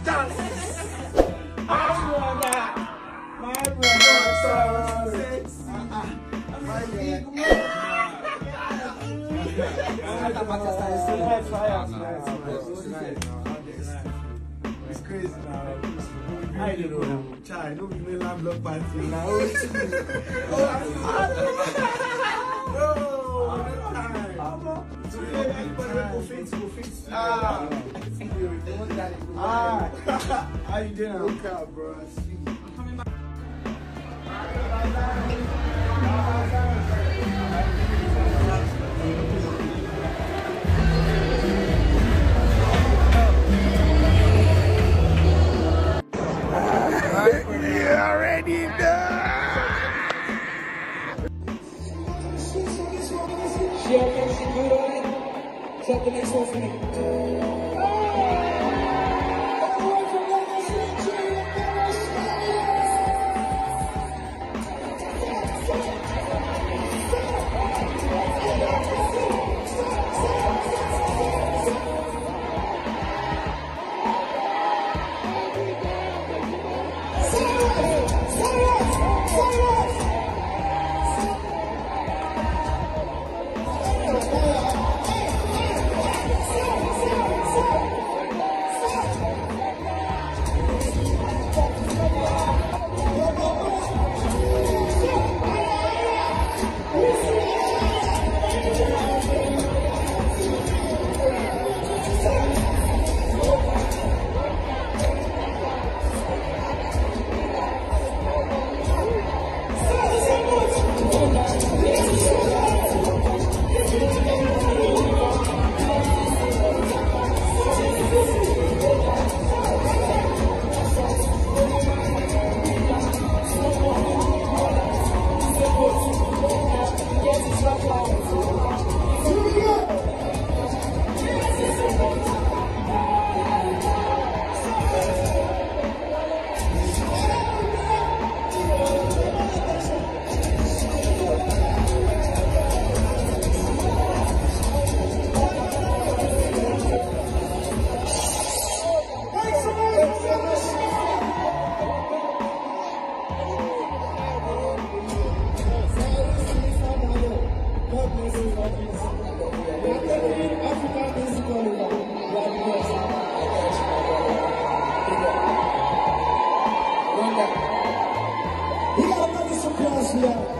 My brother, my brother, my brother, my big man. I don't know. Child, don't be I don't know. Oh, I don't Today, anybody will fit, will fit. Ah. How you doing? Look out, bro. I'm coming back. You already know. It. Lord.